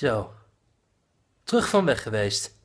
Zo. Terug van weg geweest.